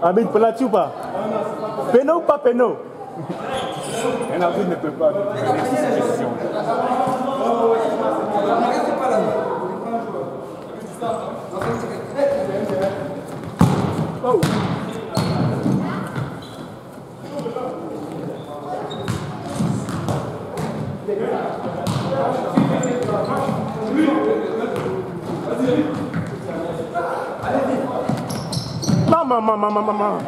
Abid, penalty ou pas? Péno ou pas péno? Un arbitre ne peut pas donner cette question. Oh. Mama, mama, mama, mama.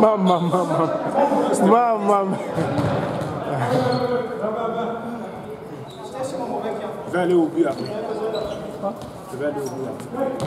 Mama, mama. Mama. Je vais aller au but après. Je vais aller au but après.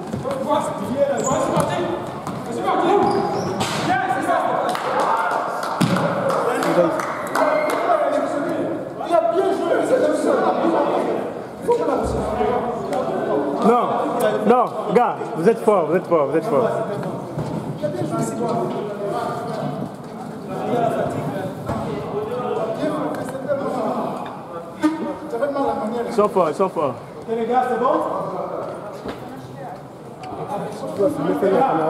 non, gars, vous êtes fort, vous êtes fort, vous êtes fort. Ils sont forts, ils sont forts. Les gars, c'est bon? C'est désagréable.